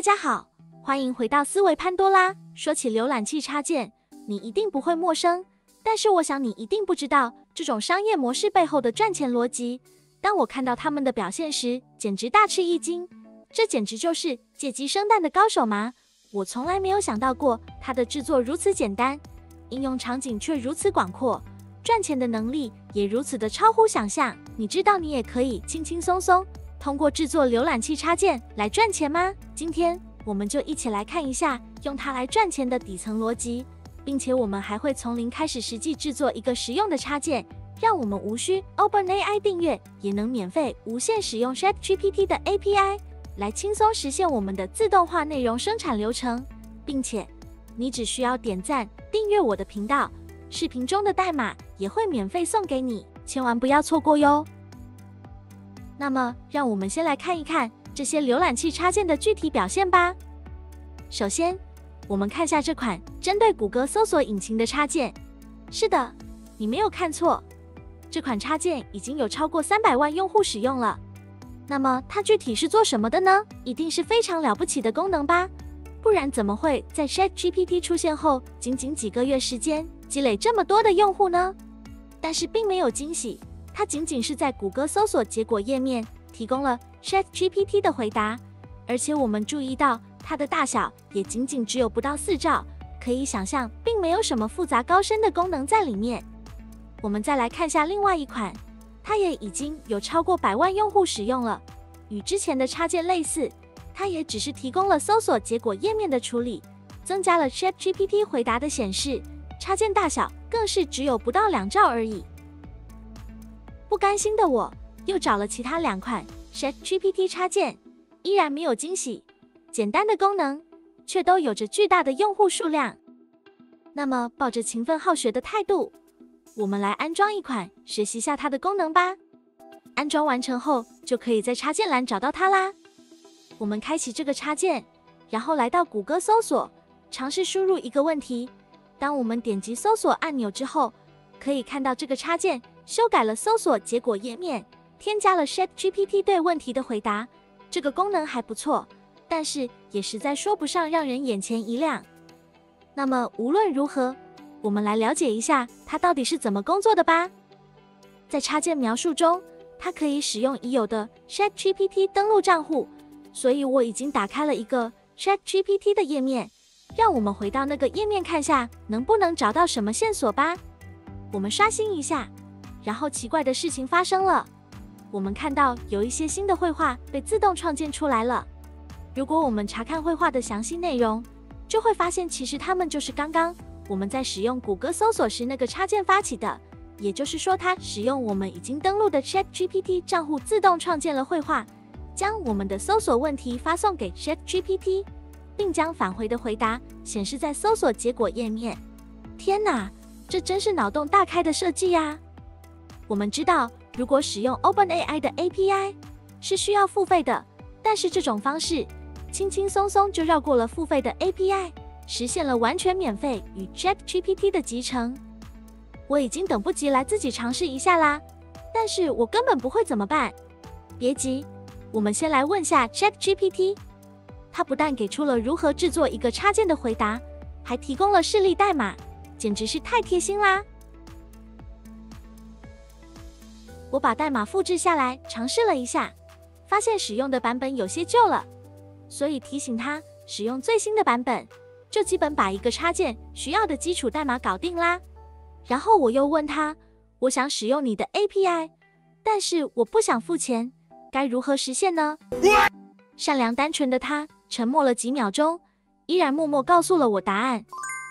大家好，欢迎回到思维潘多拉。说起浏览器插件，你一定不会陌生，但是我想你一定不知道这种商业模式背后的赚钱逻辑。当我看到他们的表现时，简直大吃一惊。这简直就是借鸡生蛋的高手吗？我从来没有想到过它的制作如此简单，应用场景却如此广阔，赚钱的能力也如此的超乎想象。你知道你也可以轻轻松松。通过制作浏览器插件来赚钱吗？今天我们就一起来看一下用它来赚钱的底层逻辑，并且我们还会从零开始实际制作一个实用的插件，让我们无需 OpenAI 订阅，也能免费无限使用 ChatGPT 的 API，来轻松实现我们的自动化内容生产流程。并且你只需要点赞订阅我的频道，视频中的代码也会免费送给你，千万不要错过哟。那么，让我们先来看一看这些浏览器插件的具体表现吧。首先，我们看下这款针对谷歌搜索引擎的插件。是的，你没有看错，这款插件已经有超过三百万用户使用了。那么，它具体是做什么的呢？一定是非常了不起的功能吧？不然怎么会在 ChatGPT 出现后，仅仅几个月时间积累这么多的用户呢？但是并没有惊喜。它仅仅是在谷歌搜索结果页面提供了 ChatGPT 的回答，而且我们注意到它的大小也仅仅只有不到四兆，可以想象并没有什么复杂高深的功能在里面。我们再来看下另外一款，它也已经有超过百万用户使用了。与之前的插件类似，它也只是提供了搜索结果页面的处理，增加了 ChatGPT 回答的显示，插件大小更是只有不到两兆而已。不甘心的我又找了其他两款 ChatGPT 插件，依然没有惊喜。简单的功能却都有着巨大的用户数量。那么，抱着勤奋好学的态度，我们来安装一款，学习下它的功能吧。安装完成后，就可以在插件栏找到它啦。我们开启这个插件，然后来到谷歌搜索，尝试输入一个问题。当我们点击搜索按钮之后，可以看到这个插件。修改了搜索结果页面，添加了 ChatGPT 对问题的回答。这个功能还不错，但是也实在说不上让人眼前一亮。那么无论如何，我们来了解一下它到底是怎么工作的吧。在插件描述中，它可以使用已有的 ChatGPT 登录账户，所以我已经打开了一个 ChatGPT 的页面。让我们回到那个页面看下，能不能找到什么线索吧。我们刷新一下。然后奇怪的事情发生了，我们看到有一些新的绘画被自动创建出来了。如果我们查看绘画的详细内容，就会发现其实它们就是刚刚我们在使用谷歌搜索时那个插件发起的。也就是说，它使用我们已经登录的 ChatGPT 账户自动创建了绘画，将我们的搜索问题发送给 ChatGPT，并将返回的回答显示在搜索结果页面。天哪，这真是脑洞大开的设计呀！我们知道，如果使用 OpenAI 的 API 是需要付费的，但是这种方式轻轻松松就绕过了付费的 API，实现了完全免费与 ChatGPT 的集成。我已经等不及来自己尝试一下啦！但是我根本不会怎么办？别急，我们先来问下 ChatGPT。它不但给出了如何制作一个插件的回答，还提供了示例代码，简直是太贴心啦！我把代码复制下来，尝试了一下，发现使用的版本有些旧了，所以提醒他使用最新的版本，就基本把一个插件需要的基础代码搞定啦。然后我又问他，我想使用你的 API，但是我不想付钱，该如何实现呢？善良单纯的他沉默了几秒钟，依然默默告诉了我答案。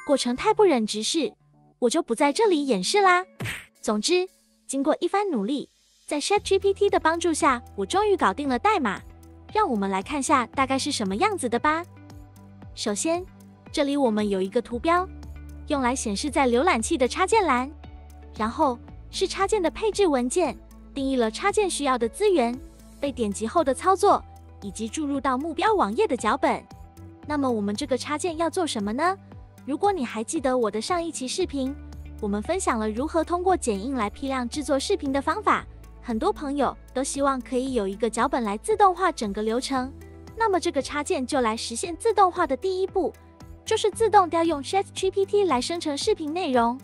过程太不忍直视，我就不在这里演示啦。总之。经过一番努力，在 ChatGPT 的帮助下，我终于搞定了代码。让我们来看下大概是什么样子的吧。首先，这里我们有一个图标，用来显示在浏览器的插件栏。然后是插件的配置文件，定义了插件需要的资源、被点击后的操作，以及注入到目标网页的脚本。那么我们这个插件要做什么呢？如果你还记得我的上一期视频。我们分享了如何通过剪映来批量制作视频的方法，很多朋友都希望可以有一个脚本来自动化整个流程。那么这个插件就来实现自动化的第一步，就是自动调用 ChatGPT 来生成视频内容。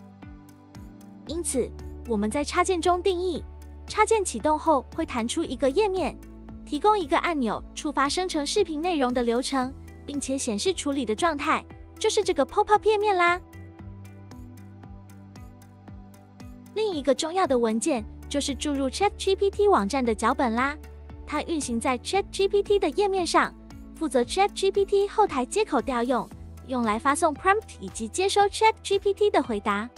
因此，我们在插件中定义，插件启动后会弹出一个页面，提供一个按钮触发生成视频内容的流程，并且显示处理的状态，就是这个 pop-up 页面啦。另一个重要的文件就是注入 ChatGPT 网站的脚本啦。它运行在 ChatGPT 的页面上，负责 ChatGPT 后台接口调用，用来发送 prompt 以及接收 ChatGPT 的回答。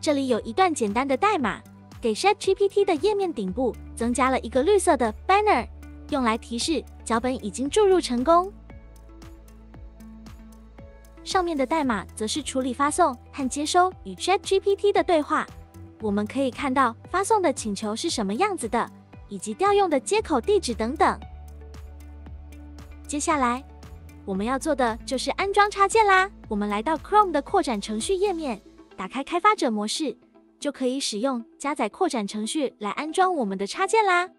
这里有一段简单的代码，给 ChatGPT 的页面顶部增加了一个绿色的 banner，用来提示脚本已经注入成功。上面的代码则是处理发送和接收与 ChatGPT 的对话。我们可以看到发送的请求是什么样子的。以及调用的接口地址等等。接下来我们要做的就是安装插件啦。我们来到 Chrome 的扩展程序页面，打开开发者模式，就可以使用加载扩展程序来安装我们的插件啦。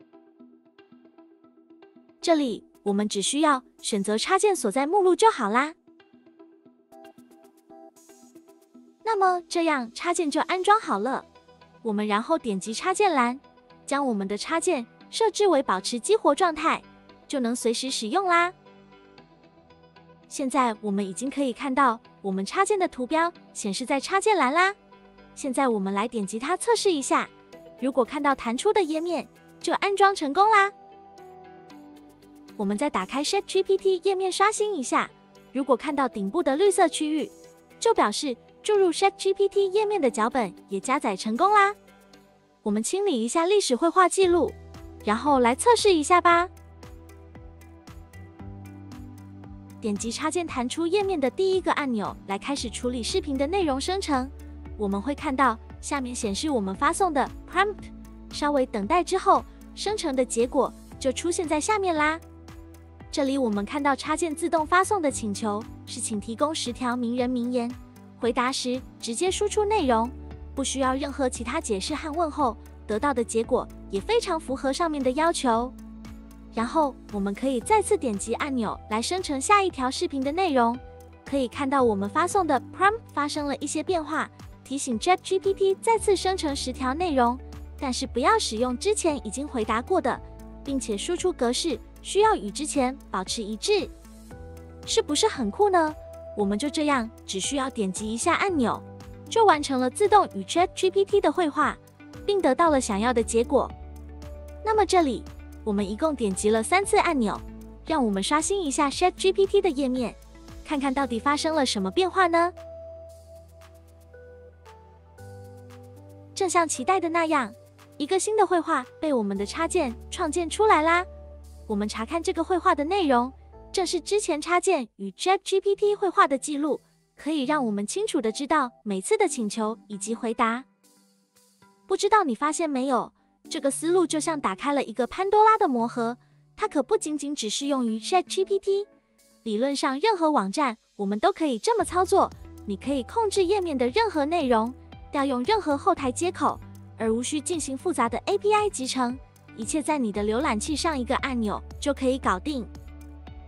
这里我们只需要选择插件所在目录就好啦。那么这样插件就安装好了。我们然后点击插件栏。将我们的插件设置为保持激活状态，就能随时使用啦。现在我们已经可以看到我们插件的图标显示在插件栏啦。现在我们来点击它测试一下，如果看到弹出的页面，就安装成功啦。我们再打开 ChatGPT 页面刷新一下，如果看到顶部的绿色区域，就表示注入 ChatGPT 页面的脚本也加载成功啦。我们清理一下历史绘画记录，然后来测试一下吧。点击插件弹出页面的第一个按钮，来开始处理视频的内容生成。我们会看到下面显示我们发送的 prompt，稍微等待之后，生成的结果就出现在下面啦。这里我们看到插件自动发送的请求是，请提供十条名人名言，回答时直接输出内容。不需要任何其他解释和问候，得到的结果也非常符合上面的要求。然后我们可以再次点击按钮来生成下一条视频的内容。可以看到我们发送的 prompt 发生了一些变化，提醒 ChatGPT 再次生成十条内容，但是不要使用之前已经回答过的，并且输出格式需要与之前保持一致。是不是很酷呢？我们就这样只需要点击一下按钮。就完成了自动与 ChatGPT 的绘画，并得到了想要的结果。那么这里我们一共点击了三次按钮，让我们刷新一下 ChatGPT 的页面，看看到底发生了什么变化呢？正像期待的那样，一个新的绘画被我们的插件创建出来啦。我们查看这个绘画的内容，这是之前插件与 ChatGPT 绘画的记录。可以让我们清楚的知道每次的请求以及回答。不知道你发现没有，这个思路就像打开了一个潘多拉的魔盒，它可不仅仅只适用于 ChatGPT。理论上，任何网站我们都可以这么操作。你可以控制页面的任何内容，调用任何后台接口，而无需进行复杂的 API 集成，一切在你的浏览器上一个按钮就可以搞定。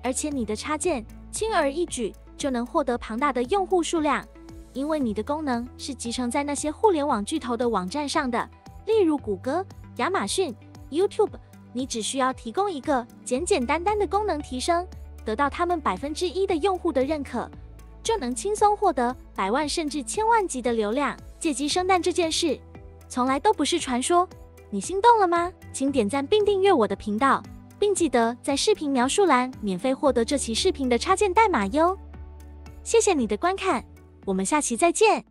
而且你的插件轻而易举。就能获得庞大的用户数量，因为你的功能是集成在那些互联网巨头的网站上的，例如谷歌、亚马逊、YouTube。你只需要提供一个简简单单的功能提升，得到他们百分之一的用户的认可，就能轻松获得百万甚至千万级的流量。借机生蛋这件事，从来都不是传说。你心动了吗？请点赞并订阅我的频道，并记得在视频描述栏免费获得这期视频的插件代码哟。谢谢你的观看，我们下期再见。